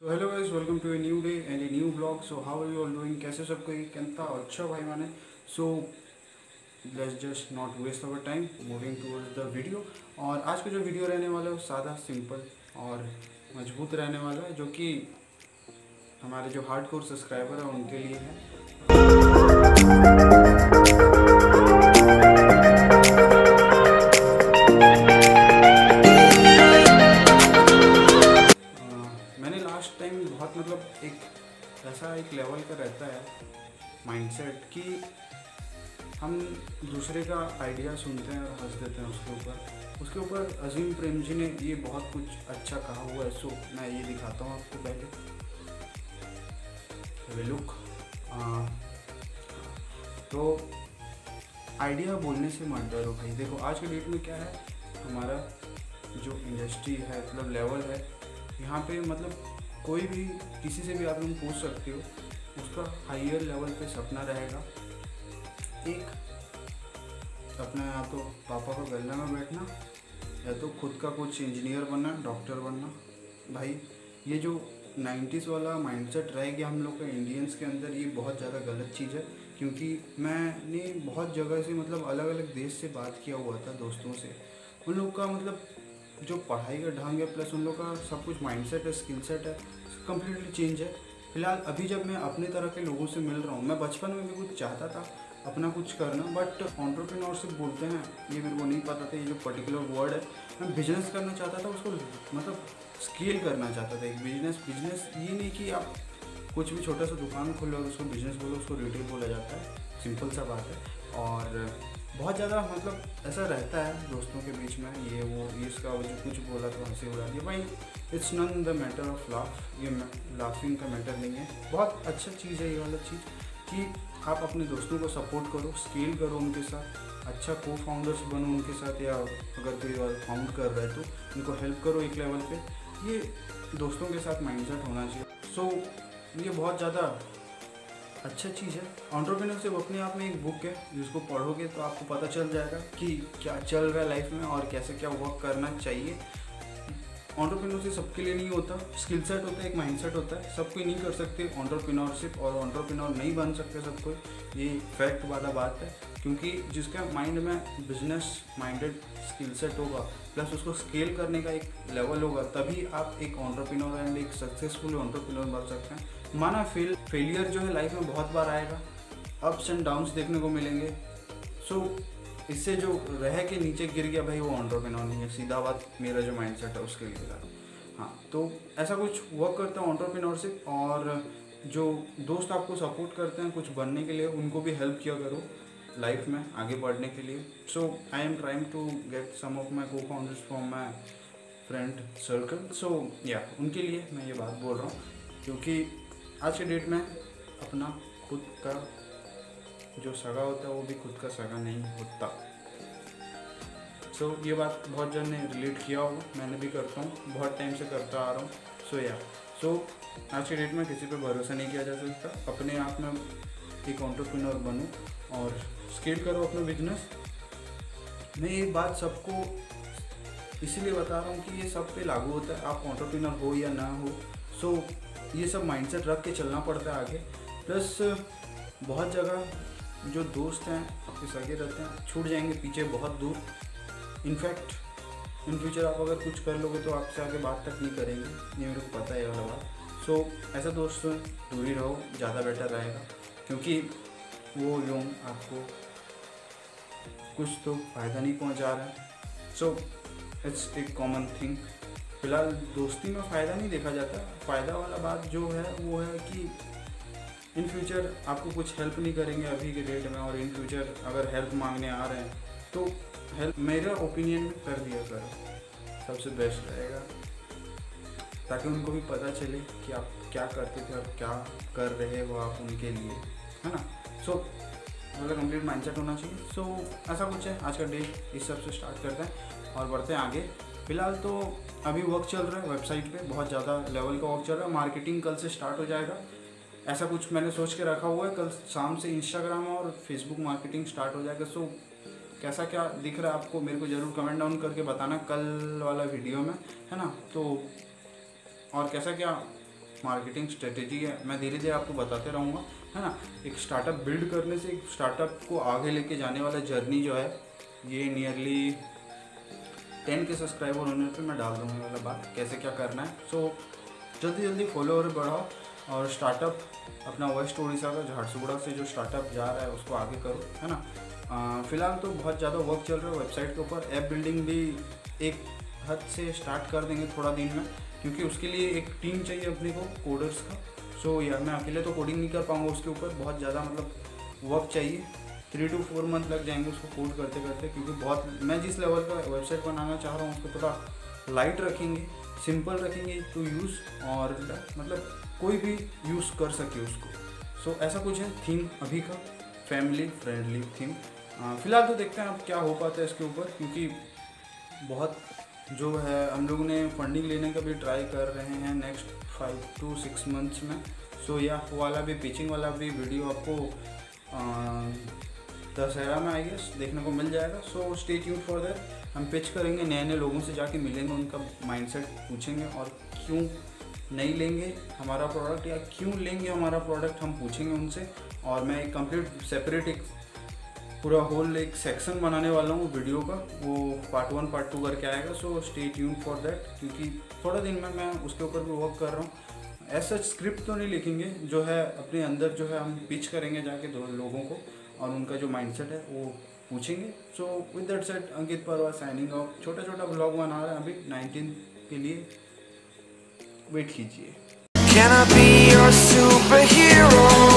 So hello guys welcome to a new day and a new blog so how are you all doing कैसे सब कोई? कहता अच्छा भाई माने? So let's just not waste our time moving towards the video और आज का जो वीडियो रहने वाला है सादा सिंपल और मज़बूत रहने वाला है, जो कि हमारे जो हार्ड कोर सब्सक्राइबर हैं, उनके लिए है। ऐसा एक लेवल का रहता है माइंडसेट कि हम दूसरे का आइडिया सुनते हैं और हंस देते हैं उसके ऊपर। उसके ऊपर अजीम प्रेम जी ने ये बहुत कुछ अच्छा कहा हुआ है, सो मैं ये दिखाता हूँ आपको पहले। लुक तो आइडिया बोलने से मत डरो भाई। देखो, आज के डेट में क्या है? हमारा जो इंडस्ट्री है मतलब लेवल है, यहाँ पे मतलब कोई भी किसी से भी आप लोग पूछ सकते हो, उसका हाइयर लेवल पे सपना रहेगा। एक, अपना या तो पापा का गले में बैठना, या तो खुद का कुछ इंजीनियर बनना डॉक्टर बनना। भाई, ये जो 90s वाला माइंडसेट रह गया हम लोग का इंडियंस के अंदर, ये बहुत ज़्यादा गलत चीज़ है। क्योंकि मैंने बहुत जगह से मतलब अलग अलग देश से बात किया हुआ था दोस्तों से। उन लोग का मतलब जो पढ़ाई का ढंग है प्लस उन लोग का सब कुछ माइंडसेट है स्किल सेट है कम्प्लीटली चेंज है। फ़िलहाल अभी जब मैं अपने तरह के लोगों से मिल रहा हूँ, मैं बचपन में भी कुछ चाहता था अपना कुछ करना बट ऑन्टरप्रीनोरशिप बोलते हैं, ये मेरे को नहीं पता था, ये जो पर्टिकुलर वर्ड है, मैं बिज़नेस करना चाहता था, उसको मतलब स्केल करना चाहता था। एक बिज़नेस बिज़नेस ये नहीं कि आप कुछ भी छोटा सा दुकान खोलो उसको बिज़नेस बोलो, उसको रिटेल बोला जाता है। सिंपल सा बात है। और बहुत ज़्यादा मतलब ऐसा रहता है दोस्तों के बीच में ये वो ये इसका वो जो कुछ बोला तो हँसी उड़ा दिया। भाई it's none the matter of laugh ये लाफिंग का मैटर नहीं है। बहुत अच्छा चीज़ है ये वाला चीज़ कि आप अपने दोस्तों को सपोर्ट करो स्केल करो उनके साथ अच्छा को फाउंडर्स बनो उनके साथ या अगर कोई और फाउंड कर रहा तो उनको हेल्प करो एक लेवल पे। ये दोस्तों के साथ माइंडसेट होना चाहिए। सो so, ये बहुत ज़्यादा अच्छा चीज़ है। ऑन्टरप्रीनरशिप अपने आप में एक बुक है, जिसको पढ़ोगे तो आपको पता चल जाएगा कि क्या चल रहा है लाइफ में और कैसे क्या वर्क करना चाहिए। ऑन्टरप्रीनरशिप सबके लिए नहीं होता स्किल सेट होता है, एक माइंड सेट होता है। सब कोई नहीं कर सकते ऑन्टरप्रीनरशिप और ऑन्टरप्रीनर नहीं बन सकते सब कोई ये फैक्ट वाला बात है, क्योंकि जिसका माइंड में बिज़नेस माइंडेड स्किल सेट होगा प्लस उसको स्केल करने का एक लेवल होगा, तभी आप एक ऑन्टरप्रीनर एंड एक सक्सेसफुल ऑन्टरप्रीनर बन सकते हैं। माना फेल फेलियर जो है लाइफ में बहुत बार आएगा। अप्स एंड डाउन्स देखने को मिलेंगे। सो so, इससे जो रह के नीचे गिर गया भाई वो ऑन्टरप्रेन्योर नहीं है। सीधा बात मेरा जो माइंडसेट है उसके लिए हाँ तो ऐसा कुछ वर्क करता है ऑन्टरप्रेन्योरशिप और जो दोस्त आपको सपोर्ट करते हैं कुछ बनने के लिए उनको भी हेल्प किया करो लाइफ में आगे बढ़ने के लिए। So I am trying to get some of my cofounders from my friend circle so या उनके लिए मैं ये बात बोल रहा हूँ क्योंकि आज के डेट में अपना खुद का जो सगा होता है वो भी खुद का सगा नहीं होता। सो so, ये बात बहुत जन ने रिलेट किया होगा मैंने भी करता हूँ बहुत टाइम से करता आ रहा हूँ। सो या सो आज के डेट में किसी पे भरोसा नहीं किया जा सकता। अपने आप में एक ऑन्टरप्रीनर बनो और स्केल करो अपना बिज़नेस मैं ये बात सबको इसीलिए बता रहा हूँ कि ये सब पे लागू होता है। आप ऑन्टरप्रीनर हो या ना हो सो ये सब माइंडसेट रख के चलना पड़ता है आगे। प्लस बहुत जगह जो दोस्त हैं, आपके सगे रहते हैं, छूट जाएँगे पीछे बहुत दूर। इनफैक्ट इन फ्यूचर आप अगर कुछ कर लोगे तो आपसे आगे बात तक नहीं करेंगे। ये मेरे को पता है वाला बात। सो ऐसा दोस्त दूरी रहो, ज़्यादा बेटर रहेगा। क्योंकि वो लोग आपको कुछ तो फ़ायदा नहीं पहुँचा रहा है। सो इट्स एक कॉमन थिंग फ़िलहाल दोस्ती में फ़ायदा नहीं देखा जाता। फ़ायदा वाला बात जो है वो है कि इन फ्यूचर आपको कुछ हेल्प नहीं करेंगे अभी के डेट में और इन फ्यूचर अगर हेल्प मांगने आ रहे हैं तो हेल्प मेरा ओपिनियन कर दिया करो। सबसे बेस्ट रहेगा। ताकि उनको भी पता चले कि आप क्या करते थे और क्या कर रहे हो आप उनके लिए है ना? सो मतलब कंप्लीट माइंडसेट होना चाहिए। सो so, ऐसा कुछ है। आज का डे इस सबसे स्टार्ट करते हैं और बढ़ते हैं आगे। फ़िलहाल तो अभी वर्क चल रहा है वेबसाइट पे, बहुत ज़्यादा लेवल का वर्क चल रहा है। मार्केटिंग कल से स्टार्ट हो जाएगा। ऐसा कुछ मैंने सोच के रखा हुआ है, कल शाम से इंस्टाग्राम और फेसबुक मार्केटिंग स्टार्ट हो जाएगा। सो कैसा क्या दिख रहा है आपको, मेरे को ज़रूर कमेंट डाउन करके बताना कल वाला वीडियो में, है ना? तो और कैसा क्या मार्केटिंग स्ट्रेटेजी है, मैं धीरे धीरे आपको बताते रहूँगा, है ना? एक स्टार्टअप बिल्ड करने से, एक स्टार्टअप को आगे लेके जाने वाला जर्नी जो है, ये नियरली टेन के सब्सक्राइबर होने पे मैं डाल दूँगा मतलब बात कैसे क्या करना है। सो जल्दी जल्दी फॉलोअर बढ़ाओ और स्टार्टअप अपना वेस्ट उड़ीसा का झारसुगुड़ा से जो स्टार्टअप जा रहा है उसको आगे करो है ना। फ़िलहाल तो बहुत ज़्यादा वर्क चल रहा है वेबसाइट के ऊपर। ऐप बिल्डिंग भी एक हद से स्टार्ट कर देंगे थोड़ा दिन में क्योंकि उसके लिए एक टीम चाहिए अपने को कोडर्स का। सो so, यार मैं अकेले तो कोडिंग नहीं कर पाऊँगा उसके ऊपर बहुत ज़्यादा मतलब वर्क चाहिए। थ्री टू फोर मंथ लग जाएँगे उसको कोड करते करते क्योंकि बहुत मैं जिस लेवल का वेबसाइट बनाना चाह रहा हूँ उसको थोड़ा लाइट रखेंगे सिंपल रखेंगे टू यूज़ और मतलब कोई भी यूज़ कर सके उसको। सो so, ऐसा कुछ है थीम अभी का फैमिली फ्रेंडली थीम फ़िलहाल तो देखते हैं अब क्या हो पाता है इसके ऊपर क्योंकि बहुत जो है हम लोगों ने फंडिंग लेने का भी ट्राई कर रहे हैं next five two six months में। सो so, या वाला भी पिचिंग वाला भी वीडियो आपको दशहरा में आई गेस देखने को मिल जाएगा। So stay tune for that हम पिच करेंगे नए नए लोगों से जाके मिलेंगे, उनका माइंडसेट पूछेंगे और क्यों नहीं लेंगे हमारा प्रोडक्ट या क्यों लेंगे हमारा प्रोडक्ट हम पूछेंगे उनसे। और मैं एक कंप्लीट सेपरेट एक पूरा होल एक सेक्शन बनाने वाला हूँ वीडियो का। वो पार्ट वन पार्ट टू करके आएगा so stay tune for that क्योंकि थोड़ा दिन में मैं उसके ऊपर भी वर्क कर रहा हूँ। ऐसा स्क्रिप्ट तो नहीं लिखेंगे, जो है अपने अंदर जो है हम पिच करेंगे जाके दो लोगों को। और उनका जो माइंडसेट है, वो पूछेंगे। So with that set Ankit Parwa signing off छोटा छोटा ब्लॉग बना रहे हैं अभी नाइनटीन के लिए। वेट कीजिए। Can I be your superhero?